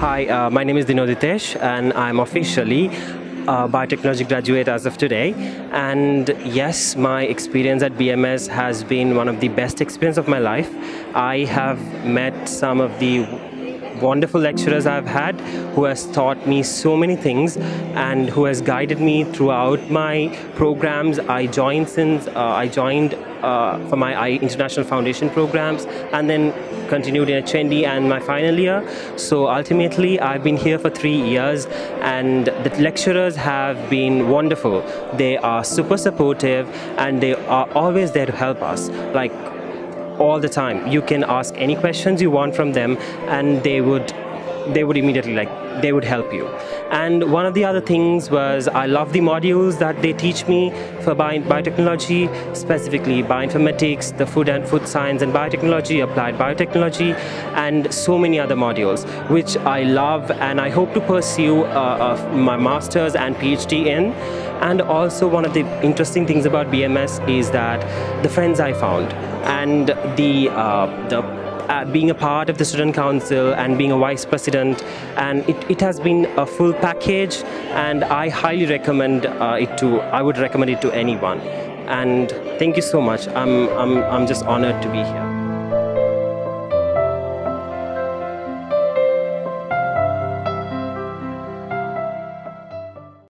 Hi, uh, my name is Dhino Dhithesh and I'm officially a biotechnology graduate as of today. And yes, my experience at BMS has been one of the best experience of my life. I have met some of the wonderful lecturers I've had who has taught me so many things and who has guided me throughout my programs. I joined since uh, I joined uh, for my international foundation programs and then continued in HND and my final year. So ultimately, I've been here for three years and the lecturers have been wonderful. They are super supportive and they are always there to help us. Like all the time. You can ask any questions you want from them, and they would they would immediately like they would help you. And one of the other things was i love the modules that they teach me for bio- biotechnology specifically bioinformatics the food and food science and biotechnology applied biotechnology and so many other modules which i love and i hope to pursue uh, uh, my masters and phd in. And also one of the interesting things about bms is that the friends i found and the uh, the uh, being a part of the student council and being a vice president. And it, it has been a full package and i highly recommend uh, it to i would recommend it to anyone. And thank you so much. I'm i'm, I'm just honored to be here